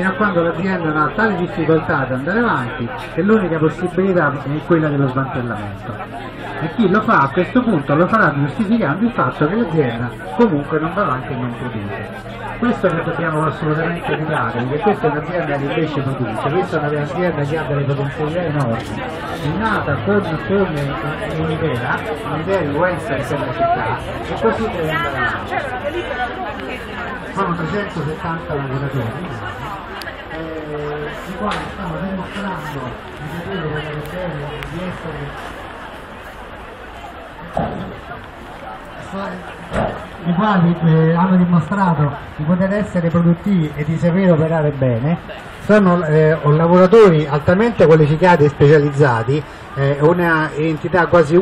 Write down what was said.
fino a quando l'azienda non ha tale difficoltà ad andare avanti che l'unica possibilità è quella dello smantellamento. E chi lo fa a questo punto lo farà giustificando il fatto che l'azienda comunque non va avanti e non produce. Questo che dobbiamo assolutamente evitare, perché questa è un'azienda che invece produce, questa è un'azienda che ha delle potenzialità enormi, è nata con, come un'idea, un'idea di welfare per la città e così deve andare avanti. Sono 370 lavoratori, eh, i quali stanno dimostrando di sapere lavorare bene, di essere i quali eh, hanno dimostrato di poter essere produttivi e di sapere operare bene, sono eh, lavoratori altamente qualificati e specializzati, eh, una entità quasi